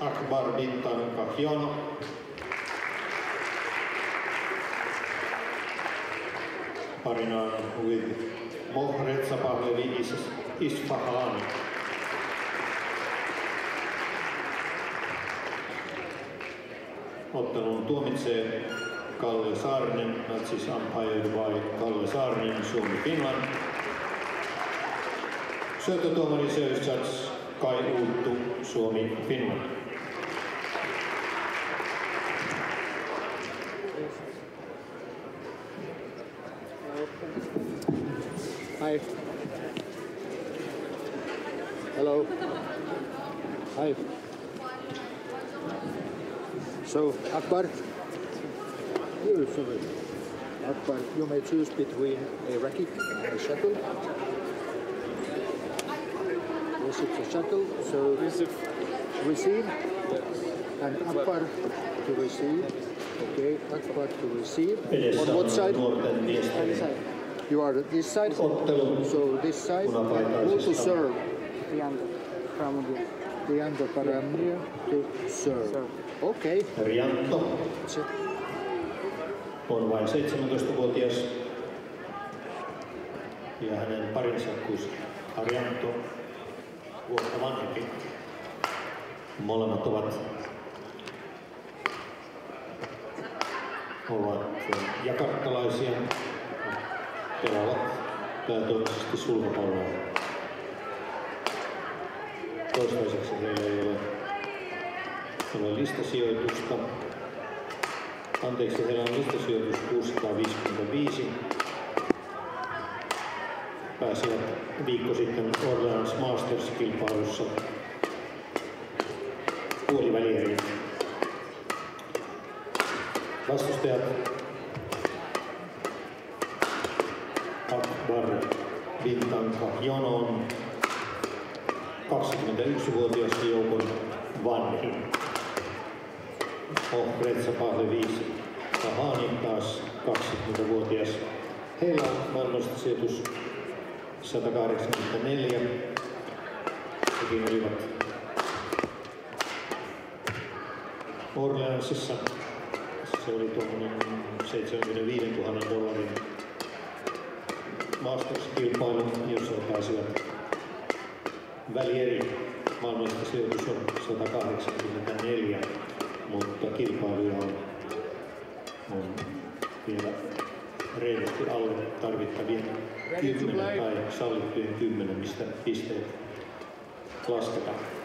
Akbar Bintan Kahyono. Parinaan with Mohred Sapahlevi Isfahan. Ottelun tuomitsee Kalle Saarinen, matches umpired by Kalle Saarinen, Suomi Finland. Syöttötuomari judge Kai Uuttu, Suomi Finland. Hi. Hello. Hi. So, Akbar, you. Akbar, you may choose between a racket and a shuttle. Yes, it's a shuttle, so receive. And Akbar to receive. Okay, Akbar to receive. On what on side? nuorten miesten You are this side. So this side, who to serve? Riyanto, Pramudya. Riyanto Pramudya to serve. Serve. Okay. Riyanto Se- on vain 17-vuotias ja hänen parinsa kuusi Arianto vuotta vanhempi. Molemmat ovat ovat jakarttalaisia, pelaavat päätoimisesti sulkapalloa. Toistaiseksi heillä ei ole, ole listasijoitusta. Anteeksi, heillä on listasijoitus 655. Pääsivät viikko sitten Orleans Masters-kilpailussa puolivälieriin. Vastustajat Akbar Bintanka Jonon, 21-vuotias joukon vanhin. Ohretsa Pahle 5 Tahani taas 20-vuotias. Heillä on maailmallista sijoitus 184. Hekin olivat Orleansissa. Se oli tuommoinen 75 000 dollarin Masters-kilpailu, jossa he pääsivät välieri. Maailmallista sijoitus on 184, mutta kilpailuja on, on vielä reilusti alle tarvittavien 10 tai sallittujen 10, mistä pisteet lasketaan.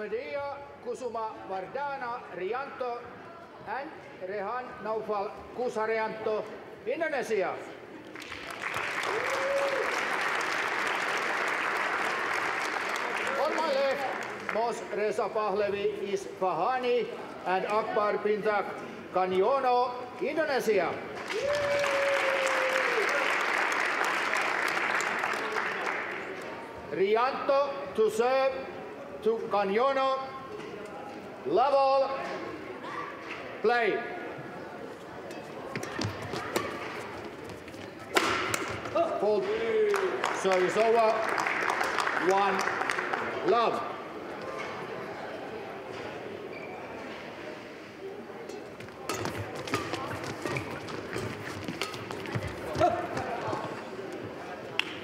Pramedia Kusuma Vardana Rianto and Rehan Naufal Kusarianto, Indonesia. On my left, Mos Reza Pahlevi is Fahani and Akbar Pintak Kanyono, Indonesia. Rianto to serve to Cahyono. Level. Play. Full service over. One love.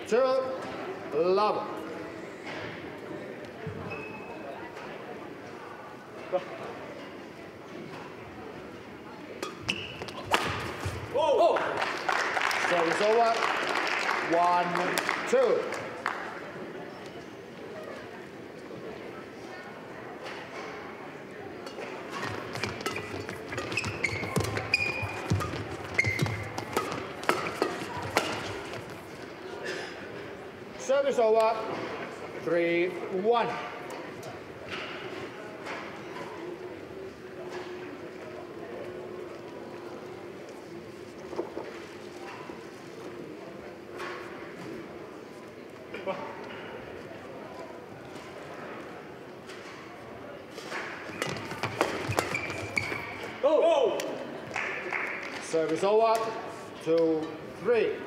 Two love. Service over. One, two. Service over. Three, one. Service over. Two, three. Three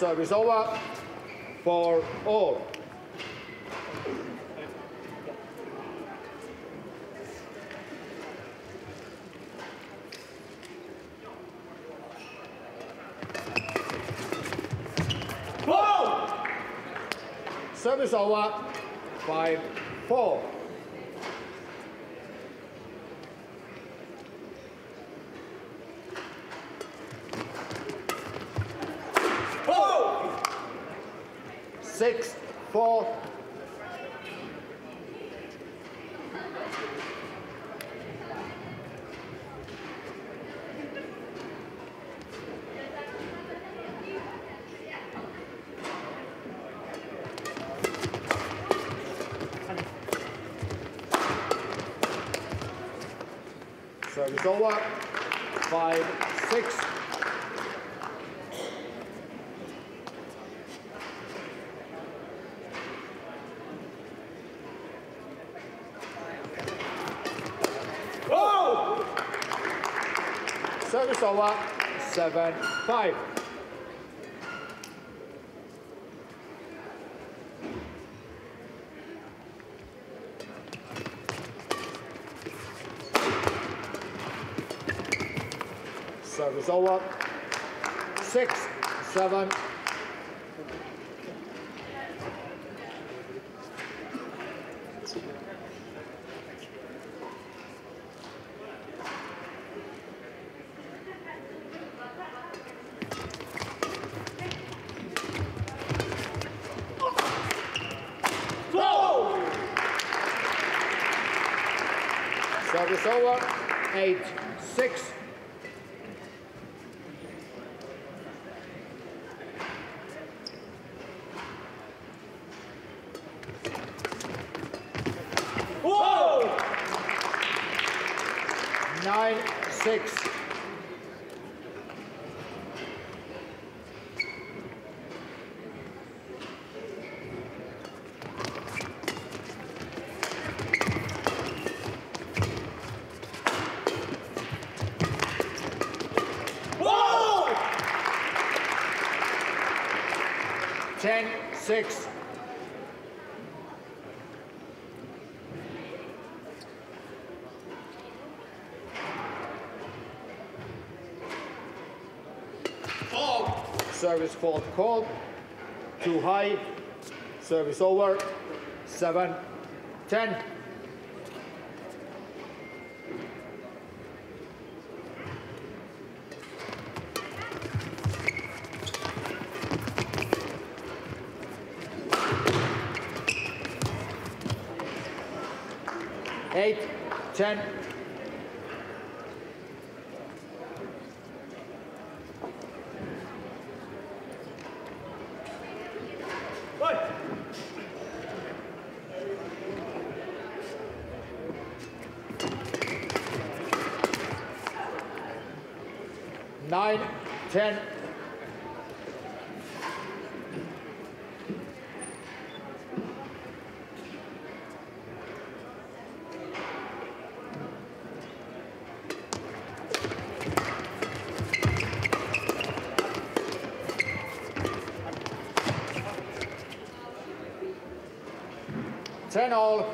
Service over. For all. Service over. Five, four. Six, four. Service over. Five, six. Service. Seven, five. Service over. Six, seven. Six. Service fault called. Too high. Service over. Seven, ten. 10. Nine, ten. Ten all.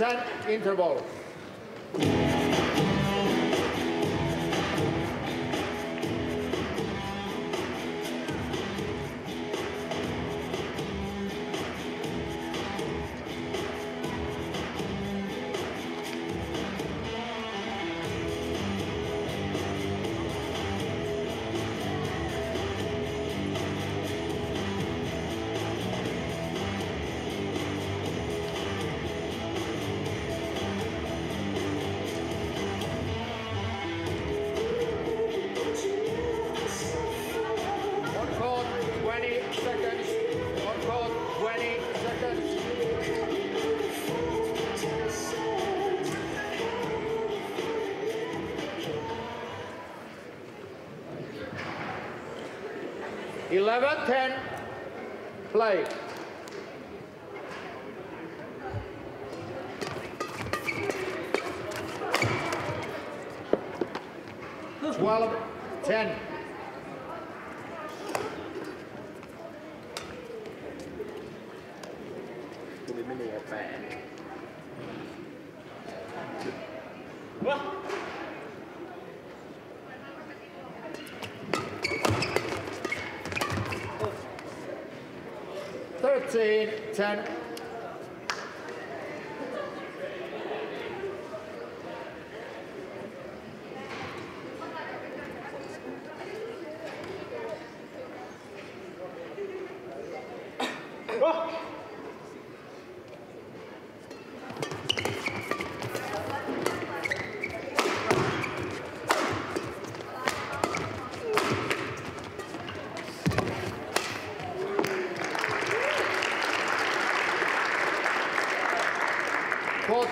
Eleven, ten, interval. 11, 10, play. Twelve, ten.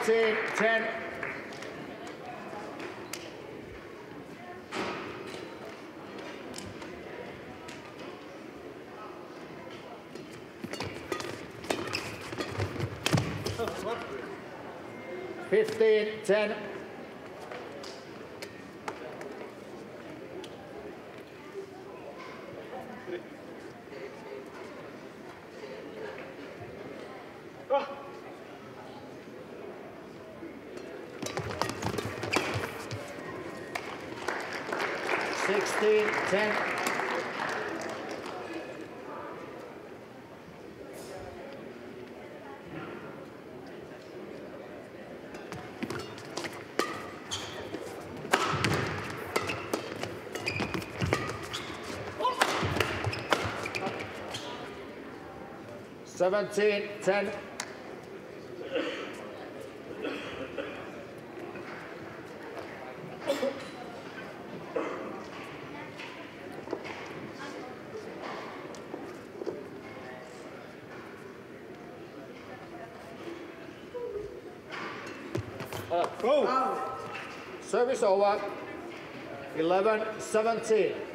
16, 10. Fifteen, ten. 17, 10. Service over, 11, 17.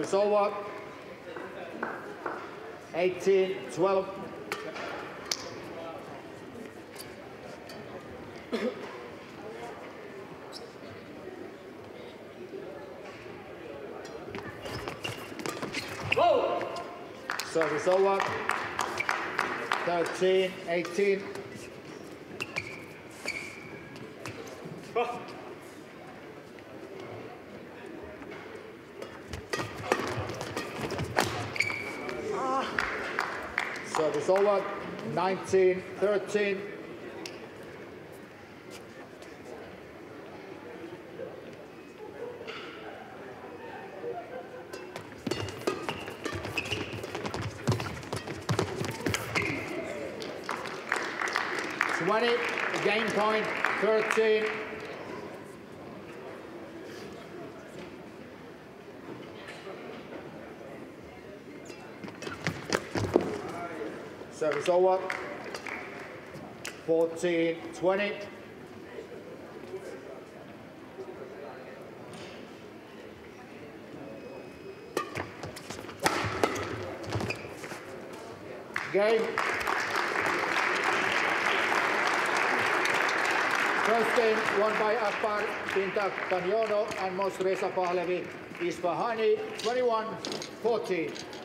Service over. 18, 12. Service over. 13, 18. Service over. 19, 13. Twenty, game point, thirteen. Service over. 14, 20. Game. First game won by Akbar Bintang Cahyono and Moh Reza Pahlevi Isfahani 21-14.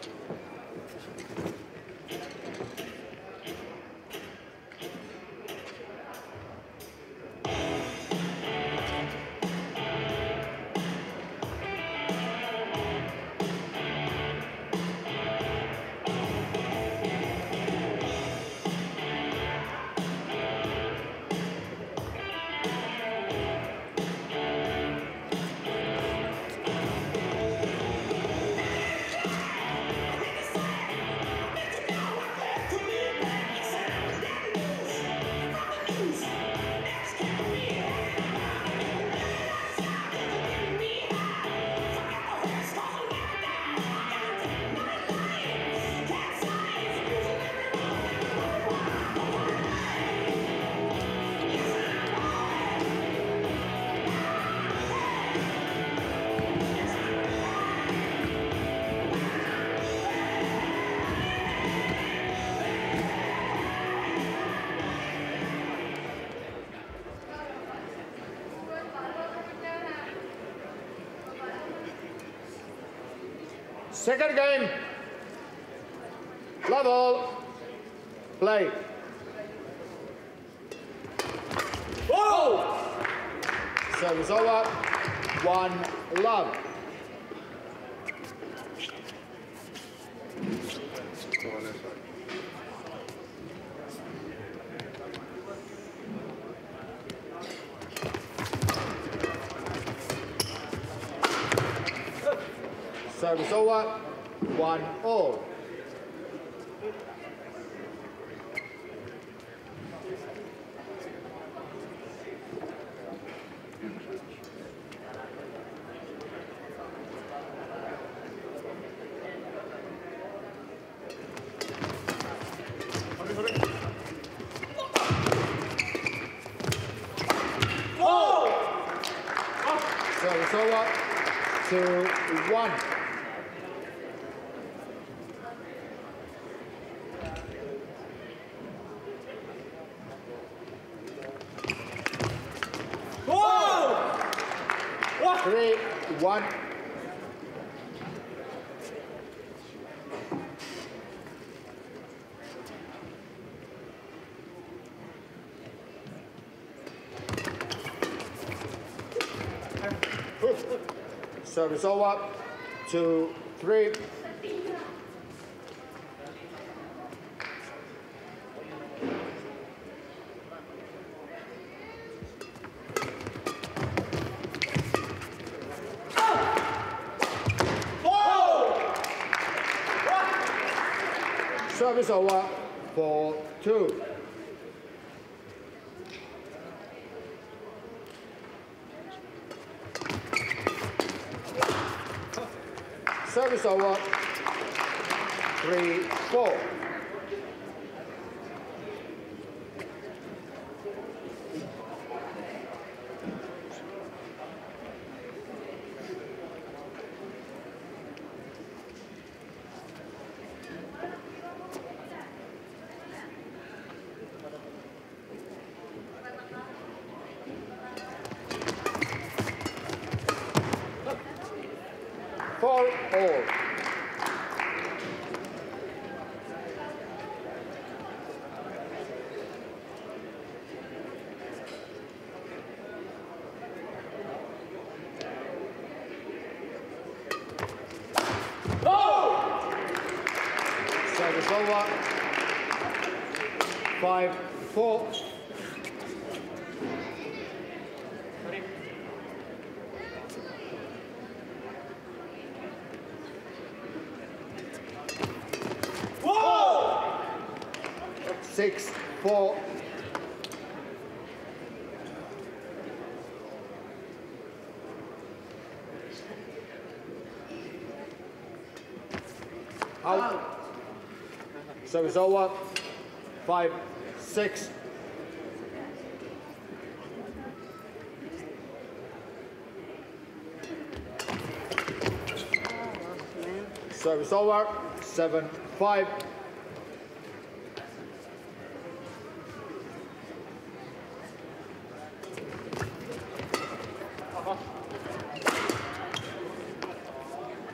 Second game. Level. Play. Whoa! Service over. One love. Over. One all. Service over. Two, one. Three, one. Service over. Two, three. Service over for two. Service over. Three. Four all. Service over. Five, four. Six, four. Out. Service over. Five, six. Service over. Seven, five.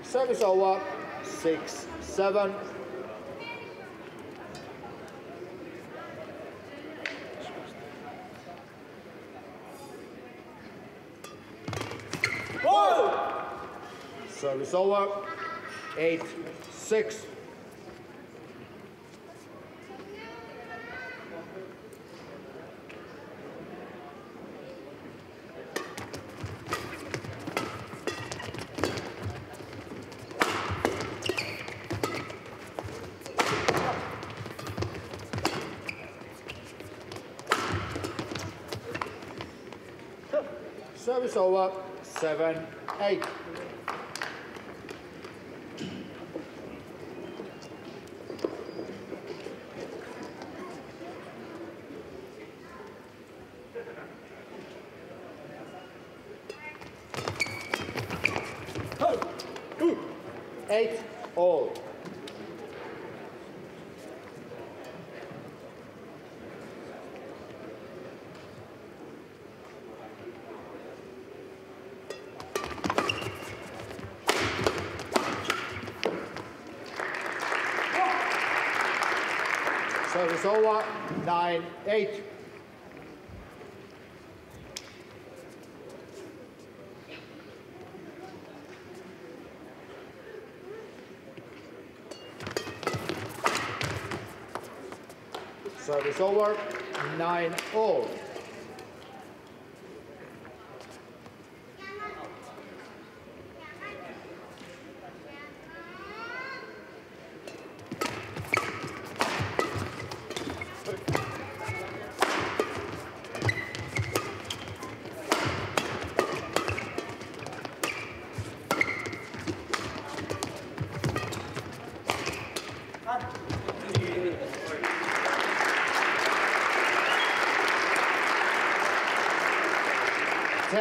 Service over. Six, seven. Eight, six. Service over. Seven, eight. Eight all. Service over. Nine, eight. Soward 9-0.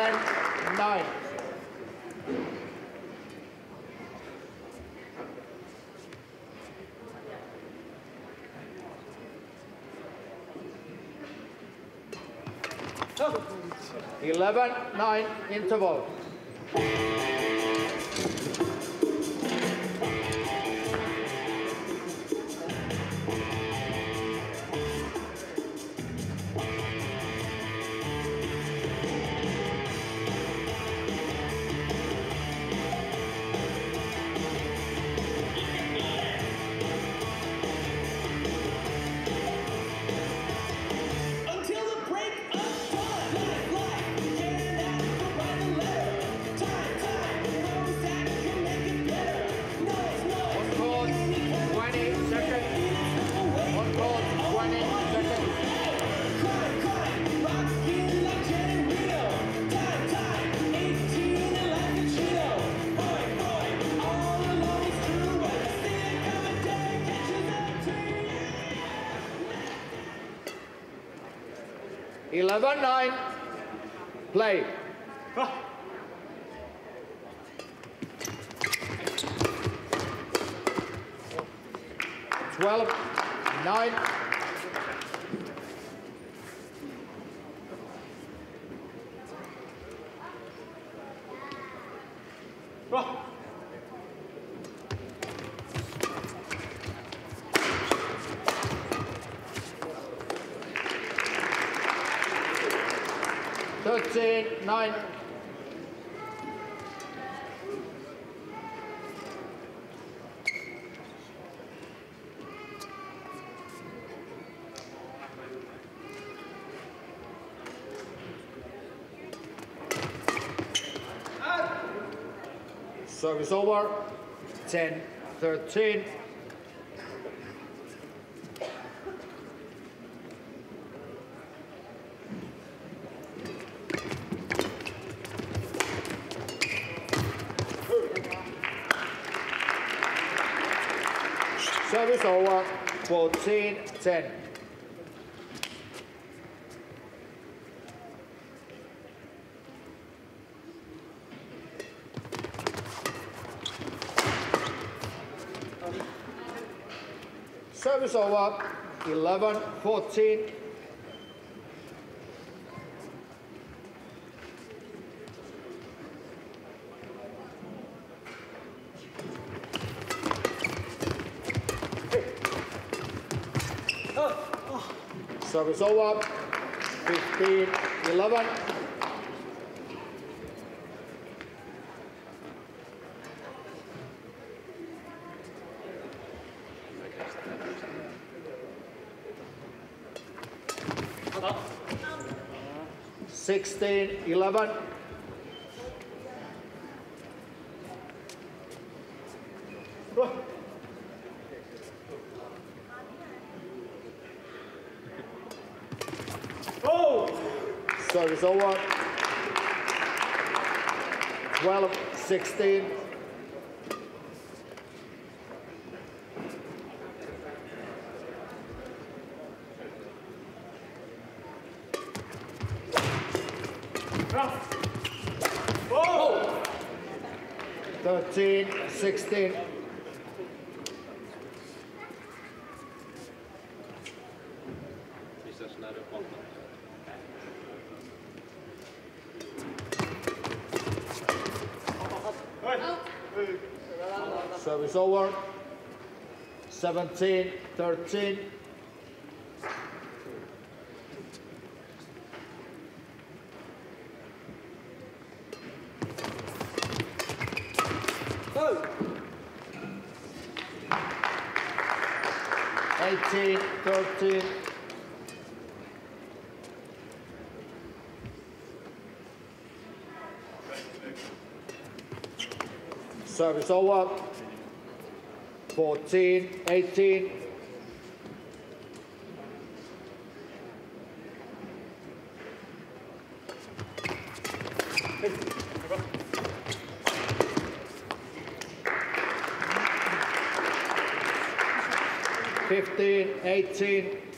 Jen Knight. Oh. Eleven nine interval. 11-9. Play. Twelve, nine. Service over. 10, 13. Service over. 14, 10. Service over. 11, 14. Service over. 15, 11. Sixteen, eleven. Oh! Service over. 12, 16. Thirteen, sixteen. Missäs näiden palkat? Service over. 17, 13. Service over. 14, 18. Fifteen, eighteen.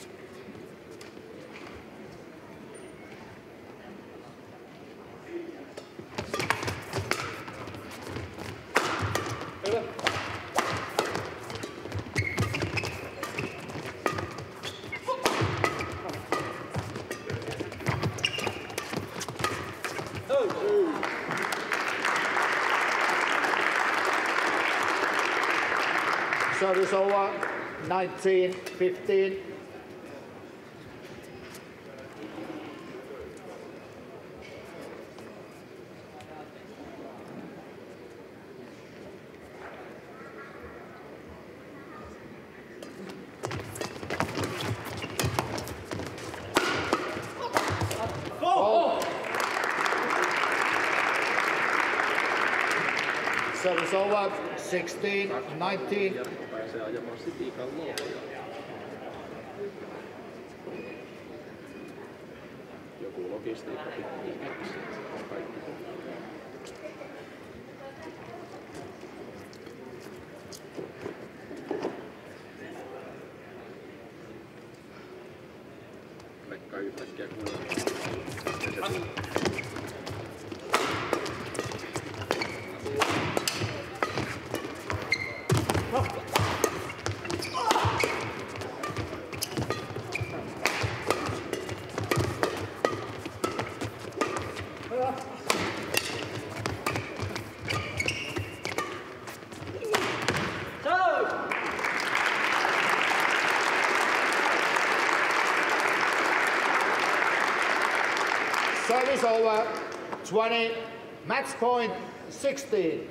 19, 15. Service over, 16, 19. Joku logistiikka pitää kaikki. Over. 20, match point 16.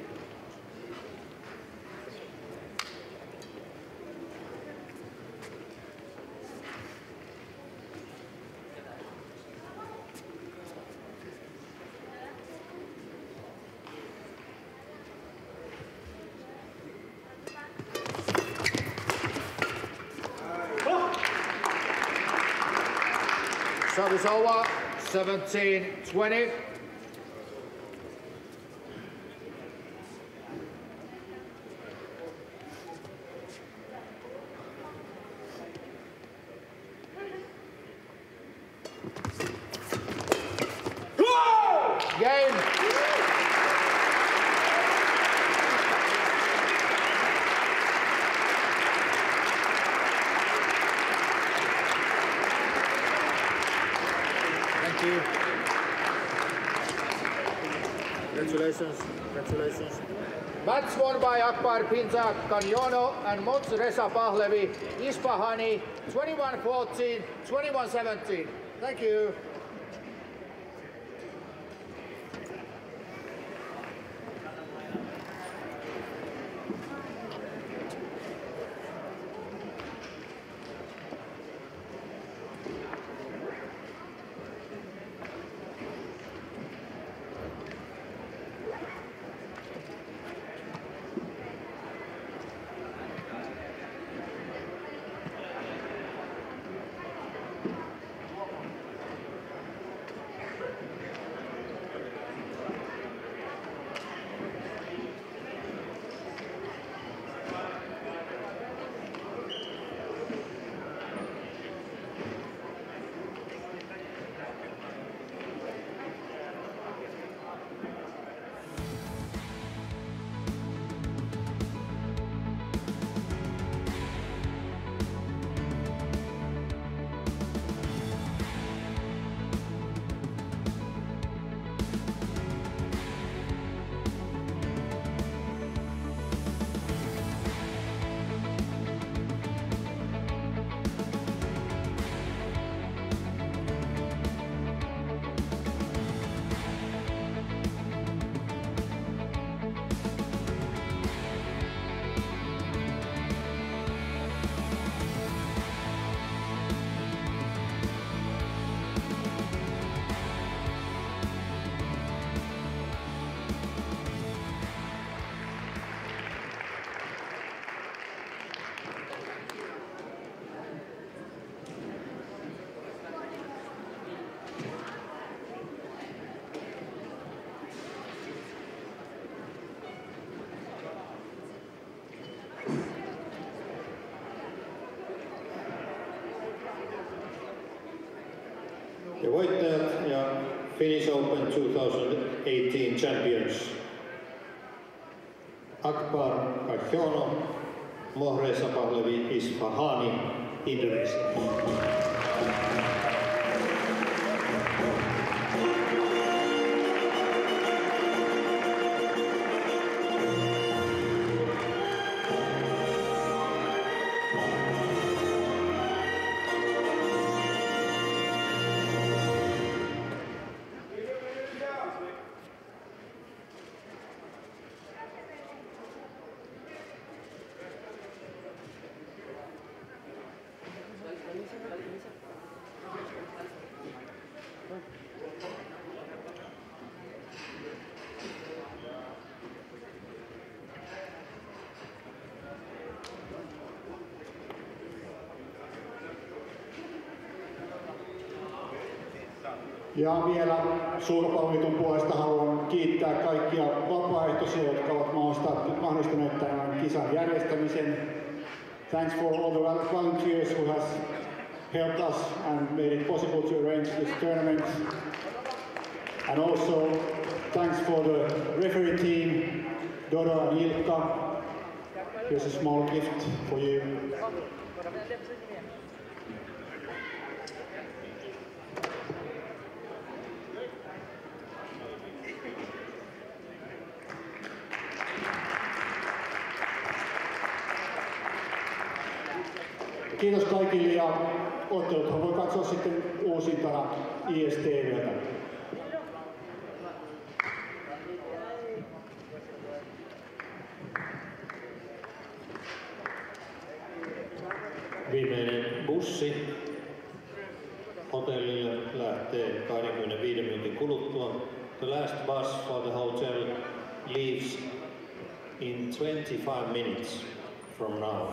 Service over. 17, 20. Game. Thank you. Congratulations. Congratulations. Match won by Akbar Bintang Cahyono and Moh Reza Pahlevi Isfahani 21-14, 21-17. Thank you. Finnish Open 2018 champions. Akbar Cahyono, Mohre Sapahlevi Isfahani, Indonesia. Ja vielä suurpalloliiton puolesta haluan kiittää kaikkia vapaaehtoisia, jotka ovat mahdollista- mahdollistaneet tämän kisan järjestämisen. Thanks for all the volunteers who has helped us and made it possible to arrange this tournament. And also thanks for the referee team, Dodo and Ilkka. Here's a small gift for you. otteluthan voi katsoa sitten uusintana ISTVtä. Viimeinen bussi hotellille lähtee 25 minuutin kuluttua. The last bus for the hotel leaves in 25 minutes from now.